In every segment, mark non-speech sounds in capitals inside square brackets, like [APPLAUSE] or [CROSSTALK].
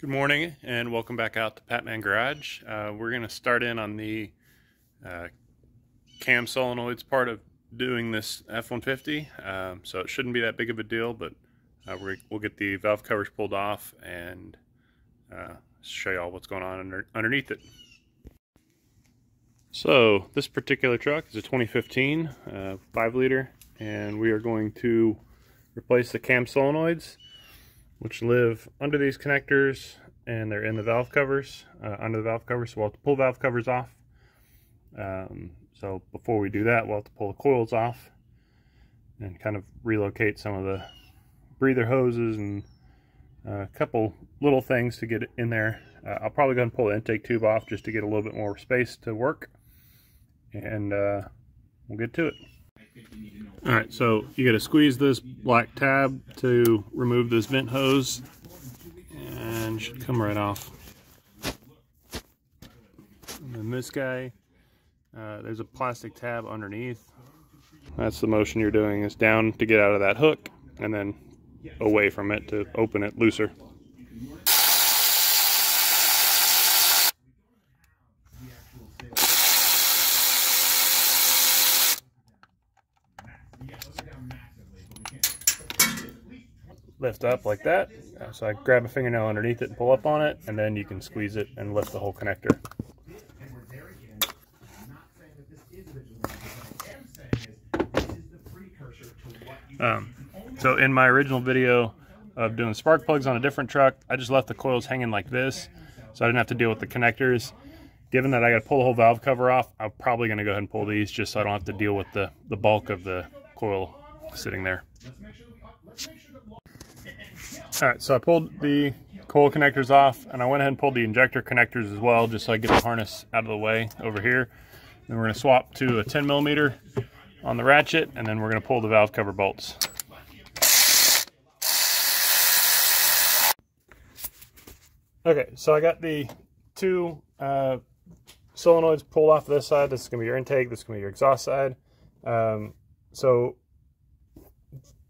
Good morning and welcome back out to Patman Garage. Uh, we're going to start in on the uh, cam solenoids part of doing this F-150. Um, so it shouldn't be that big of a deal, but uh, we will get the valve covers pulled off and uh, show you all what's going on under, underneath it. So this particular truck is a 2015 uh, 5 liter and we are going to replace the cam solenoids which live under these connectors and they're in the valve covers, uh, under the valve covers. So we'll have to pull valve covers off. Um, so before we do that, we'll have to pull the coils off and kind of relocate some of the breather hoses and uh, a couple little things to get in there. Uh, I'll probably go and pull the intake tube off just to get a little bit more space to work. And uh, we'll get to it. All right, so you got to squeeze this black tab to remove this vent hose and should come right off. And then this guy, uh, there's a plastic tab underneath. That's the motion you're doing is down to get out of that hook and then away from it to open it looser. Lift up like that. Uh, so I grab a fingernail underneath it and pull up on it, and then you can squeeze it and lift the whole connector. Um, so in my original video of doing spark plugs on a different truck, I just left the coils hanging like this, so I didn't have to deal with the connectors. Given that I got to pull the whole valve cover off, I'm probably going to go ahead and pull these just so I don't have to deal with the, the bulk of the coil sitting there. All right, so I pulled the coil connectors off and I went ahead and pulled the injector connectors as well, just so I get the harness out of the way over here. Then we're gonna swap to a 10 millimeter on the ratchet and then we're gonna pull the valve cover bolts. Okay, so I got the two uh, solenoids pulled off this side. This is gonna be your intake, this is gonna be your exhaust side. Um, so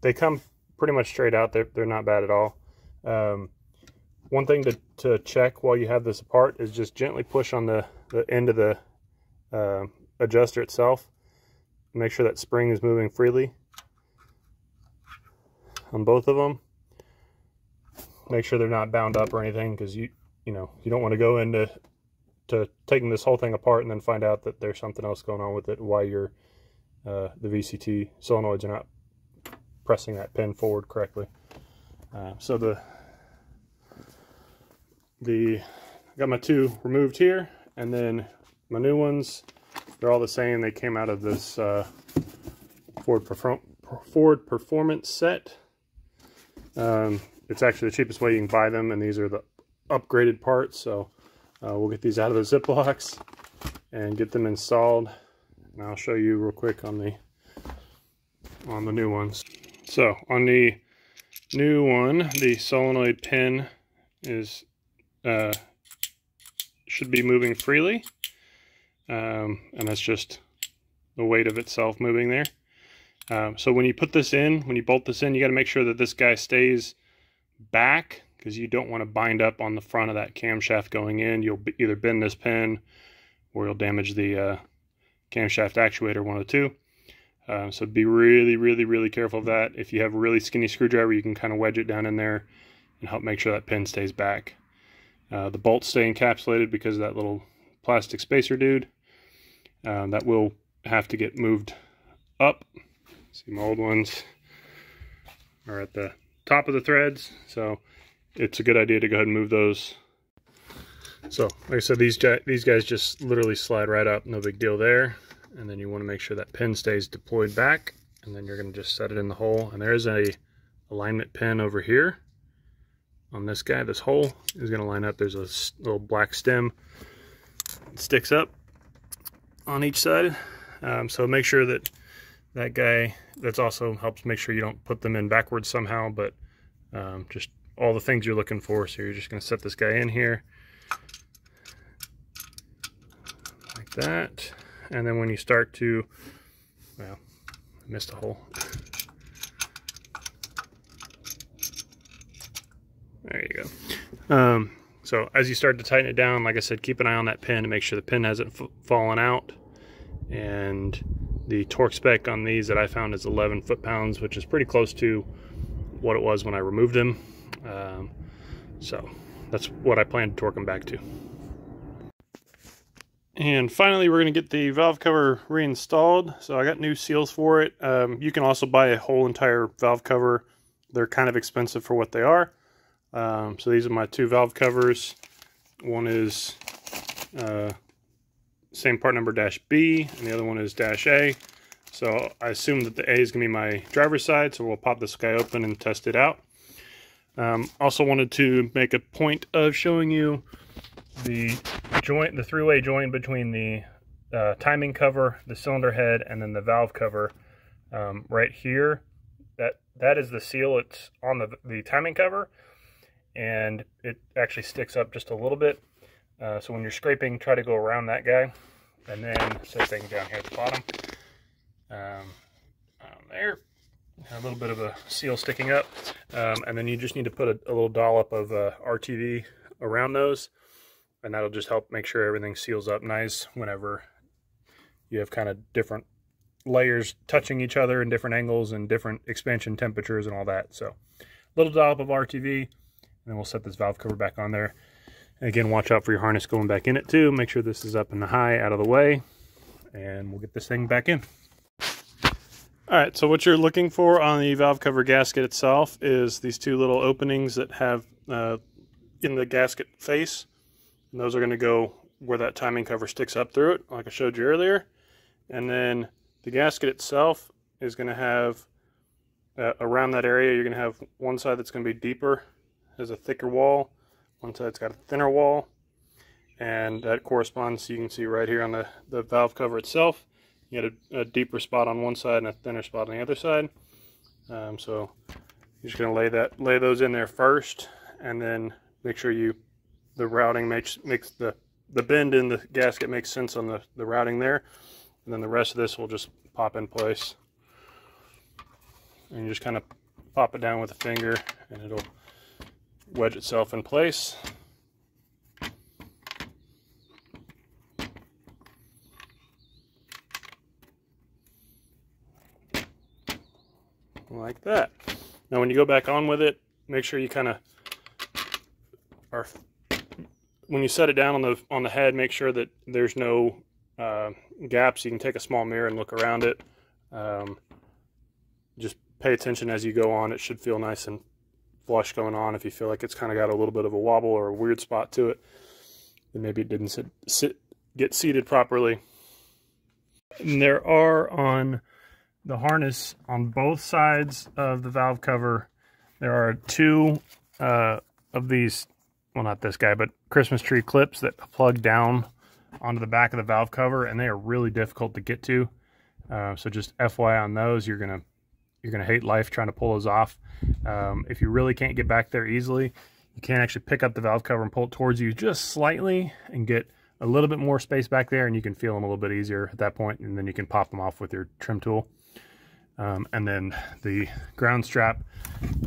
they come pretty much straight out. They're, they're not bad at all. Um, one thing to, to check while you have this apart is just gently push on the, the end of the uh, adjuster itself. Make sure that spring is moving freely on both of them. Make sure they're not bound up or anything because you you know you don't want to go into to taking this whole thing apart and then find out that there's something else going on with it while you're uh, the VCT solenoids are not pressing that pin forward correctly. Uh, so the the I got my two removed here, and then my new ones. They're all the same. They came out of this uh, Ford Perform Ford Performance set. Um, it's actually the cheapest way you can buy them, and these are the upgraded parts. So uh, we'll get these out of the Ziplocs and get them installed. And I'll show you real quick on the on the new ones. So on the new one, the solenoid pin is uh, should be moving freely. Um, and that's just the weight of itself moving there. Um, so when you put this in, when you bolt this in, you got to make sure that this guy stays back because you don't want to bind up on the front of that camshaft going in. You'll either bend this pin or you'll damage the uh, camshaft actuator, one of the two. Uh, so be really, really, really careful of that. If you have a really skinny screwdriver, you can kind of wedge it down in there and help make sure that pin stays back. Uh, the bolts stay encapsulated because of that little plastic spacer dude. Um, that will have to get moved up. See, my old ones are at the top of the threads, so it's a good idea to go ahead and move those. So, like I said, these, these guys just literally slide right up, no big deal there and then you want to make sure that pin stays deployed back and then you're going to just set it in the hole. And there's a alignment pin over here. On this guy this hole is going to line up. There's a little black stem it sticks up on each side. Um, so make sure that that guy that's also helps make sure you don't put them in backwards somehow but um, just all the things you're looking for. So you're just going to set this guy in here. Like that and then when you start to, well, I missed a hole. There you go. Um, So as you start to tighten it down, like I said, keep an eye on that pin to make sure the pin hasn't fallen out. And the torque spec on these that I found is 11 foot-pounds, which is pretty close to what it was when I removed them. Um, so that's what I plan to torque them back to. And finally, we're going to get the valve cover reinstalled. So I got new seals for it. Um, you can also buy a whole entire valve cover. They're kind of expensive for what they are. Um, so these are my two valve covers. One is uh, same part number dash B, and the other one is dash A. So I assume that the A is going to be my driver's side, so we'll pop this guy open and test it out. Um, also wanted to make a point of showing you the joint, the three-way joint between the uh, timing cover, the cylinder head, and then the valve cover um, right here. That that is the seal. It's on the the timing cover, and it actually sticks up just a little bit. Uh, so when you're scraping, try to go around that guy, and then same thing down here at the bottom. Um, there, a little bit of a seal sticking up, um, and then you just need to put a, a little dollop of uh, RTV around those and that'll just help make sure everything seals up nice whenever you have kind of different layers touching each other in different angles and different expansion temperatures and all that. So little dollop of RTV, and then we'll set this valve cover back on there. And again, watch out for your harness going back in it too. Make sure this is up in the high out of the way, and we'll get this thing back in. All right, so what you're looking for on the valve cover gasket itself is these two little openings that have uh, in the gasket face and those are going to go where that timing cover sticks up through it, like I showed you earlier. And then the gasket itself is going to have, uh, around that area, you're going to have one side that's going to be deeper, has a thicker wall. One side's got a thinner wall. And that corresponds, you can see right here on the, the valve cover itself. You got a, a deeper spot on one side and a thinner spot on the other side. Um, so you're just going to lay that, lay those in there first, and then make sure you the routing makes makes the the bend in the gasket makes sense on the the routing there. And then the rest of this will just pop in place. And you just kind of pop it down with a finger and it'll wedge itself in place. Like that. Now when you go back on with it make sure you kind of are when you set it down on the on the head, make sure that there's no uh, gaps. You can take a small mirror and look around it. Um, just pay attention as you go on. It should feel nice and flush going on. If you feel like it's kind of got a little bit of a wobble or a weird spot to it, then maybe it didn't sit, sit get seated properly. And there are on the harness on both sides of the valve cover, there are two uh, of these well not this guy, but Christmas tree clips that plug down onto the back of the valve cover and they are really difficult to get to. Uh, so just FYI on those, you're gonna you're gonna hate life trying to pull those off. Um, if you really can't get back there easily, you can actually pick up the valve cover and pull it towards you just slightly and get a little bit more space back there and you can feel them a little bit easier at that point and then you can pop them off with your trim tool. Um, and then the ground strap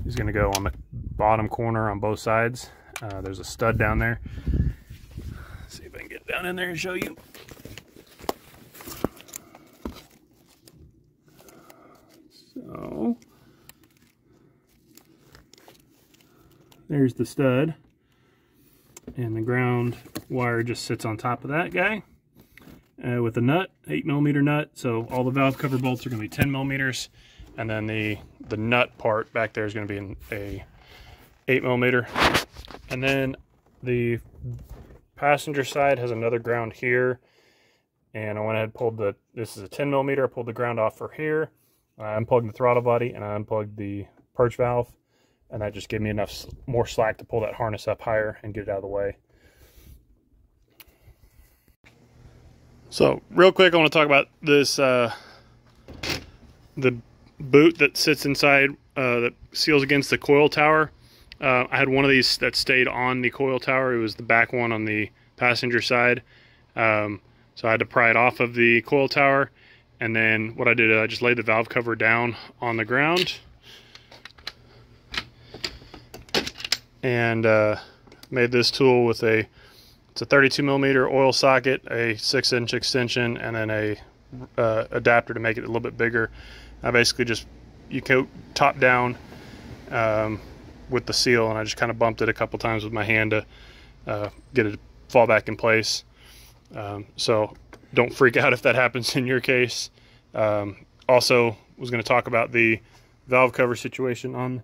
is going to go on the bottom corner on both sides uh, there's a stud down there. Let's see if I can get down in there and show you. So, there's the stud. And the ground wire just sits on top of that guy. Uh, with a nut, 8 millimeter nut. So all the valve cover bolts are going to be 10 millimeters. And then the, the nut part back there is going to be in a 8 millimeter. And then the passenger side has another ground here. And I went ahead and pulled the, this is a 10 millimeter, I pulled the ground off for here. I unplugged the throttle body and I unplugged the purge valve. And that just gave me enough more slack to pull that harness up higher and get it out of the way. So real quick, I want to talk about this, uh, the boot that sits inside, uh, that seals against the coil tower. Uh, I had one of these that stayed on the coil tower. It was the back one on the passenger side. Um, so I had to pry it off of the coil tower. And then what I did, I just laid the valve cover down on the ground. And uh, made this tool with a it's a 32 millimeter oil socket, a six inch extension, and then a uh, adapter to make it a little bit bigger. I basically just you go top down um, with the seal, and I just kind of bumped it a couple times with my hand to uh, get it to fall back in place. Um, so don't freak [LAUGHS] out if that happens in your case. Um, also, was going to talk about the valve cover situation on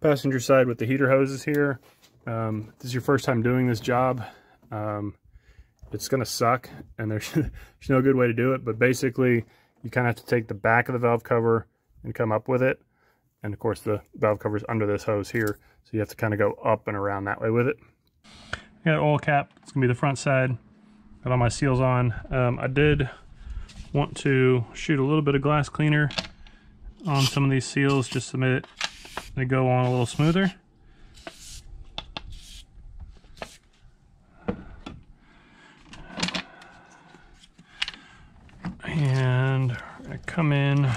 passenger side with the heater hoses here. Um, this is your first time doing this job. Um, it's going to suck and there's, [LAUGHS] there's no good way to do it. But basically, you kind of have to take the back of the valve cover and come up with it. And of course, the valve cover is under this hose here. So you have to kind of go up and around that way with it. I got oil cap. It's to be the front side. Got all my seals on. Um, I did want to shoot a little bit of glass cleaner on some of these seals just to make it they go on a little smoother. And I come in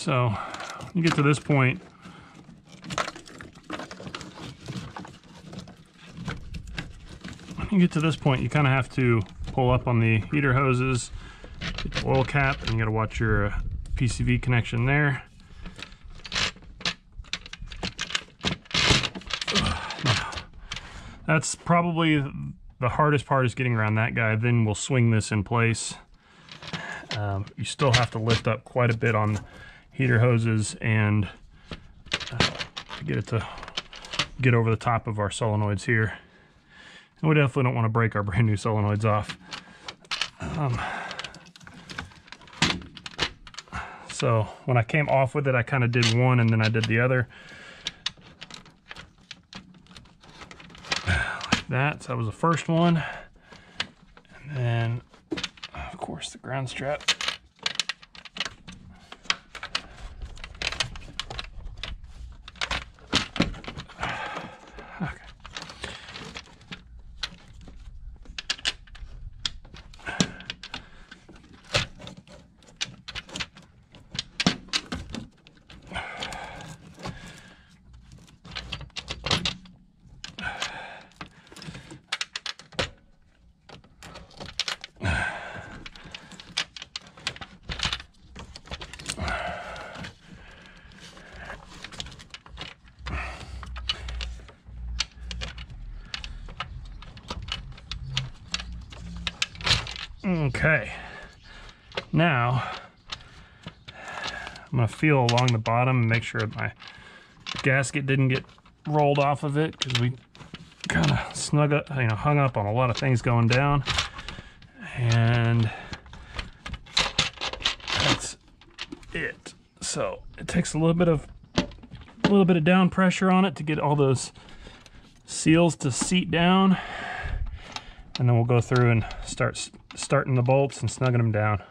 So you get to this point, you get to this point, you kind of have to pull up on the heater hoses, get the oil cap, and you got to watch your uh, PCV connection there. [SIGHS] That's probably the hardest part is getting around that guy. Then we'll swing this in place. Um, you still have to lift up quite a bit on heater hoses and uh, get it to get over the top of our solenoids here. And we definitely don't want to break our brand new solenoids off. Um, so when I came off with it, I kind of did one and then I did the other. Like that, so that was the first one. And then, of course, the ground strap. Okay, now I'm gonna feel along the bottom and make sure my gasket didn't get rolled off of it because we kind of snug up, you know, hung up on a lot of things going down. And that's it. So it takes a little bit of a little bit of down pressure on it to get all those seals to seat down. And then we'll go through and start starting the bolts and snugging them down.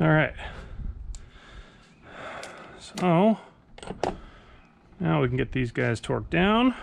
All right. So now we can get these guys torqued down.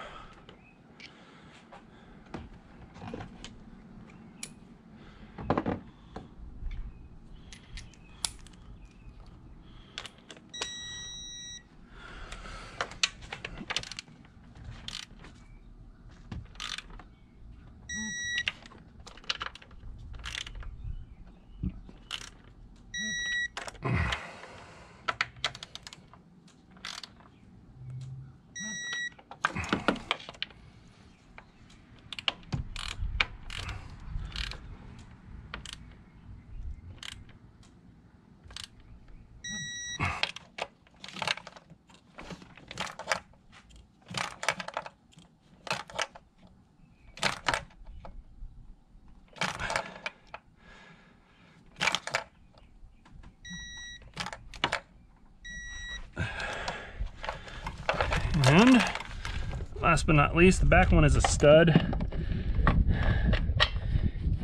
Last but not least, the back one is a stud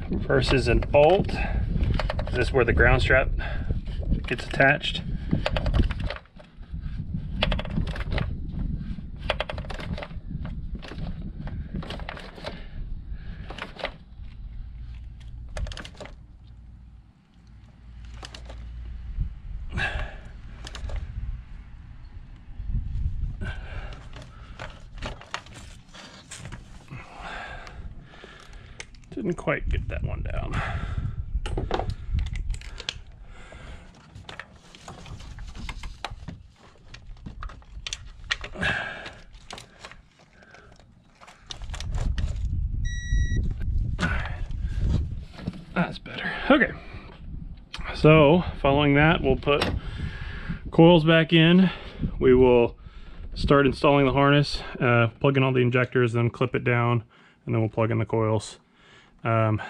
versus an bolt. This is where the ground strap gets attached. Didn't quite get that one down. That's better. Okay. So following that, we'll put coils back in. We will start installing the harness, uh, plug in all the injectors, then clip it down, and then we'll plug in the coils. Um,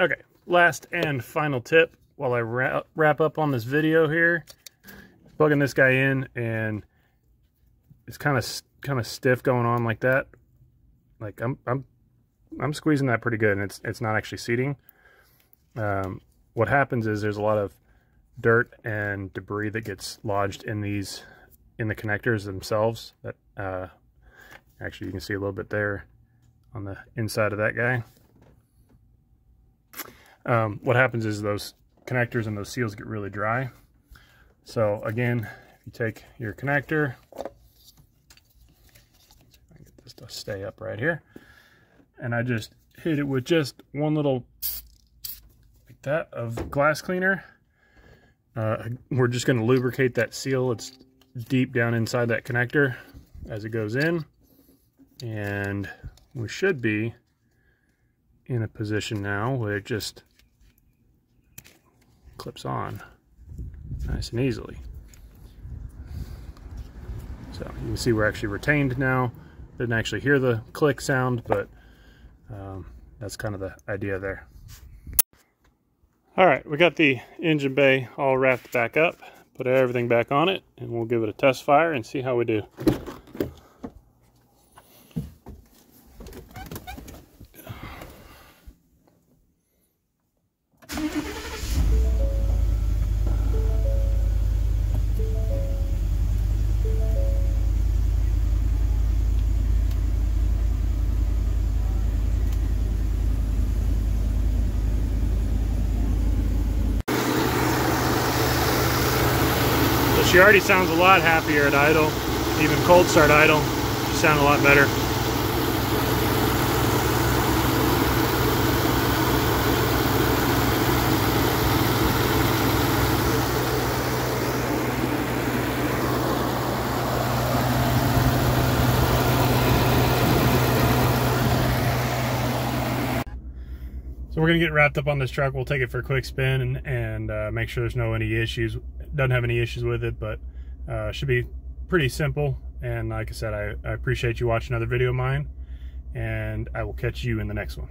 okay, last and final tip while I wrap, wrap up on this video here. Plugging this guy in and it's kind of kind of stiff going on like that. Like I'm I'm I'm squeezing that pretty good and it's it's not actually seating. Um, what happens is there's a lot of dirt and debris that gets lodged in these in the connectors themselves that uh, actually you can see a little bit there on the inside of that guy. Um, what happens is those connectors and those seals get really dry. So again, if you take your connector, get this to stay up right here, and I just hit it with just one little like that of glass cleaner. Uh, we're just going to lubricate that seal. It's deep down inside that connector as it goes in. And we should be in a position now where it just clips on nice and easily. So you can see we're actually retained now. Didn't actually hear the click sound, but um, that's kind of the idea there. All right, we got the engine bay all wrapped back up, put everything back on it, and we'll give it a test fire and see how we do. Already sounds a lot happier at idle. Even cold start idle, sound a lot better. So we're gonna get wrapped up on this truck. We'll take it for a quick spin and, and uh, make sure there's no any issues doesn't have any issues with it, but uh, should be pretty simple. And like I said, I, I appreciate you watching another video of mine, and I will catch you in the next one.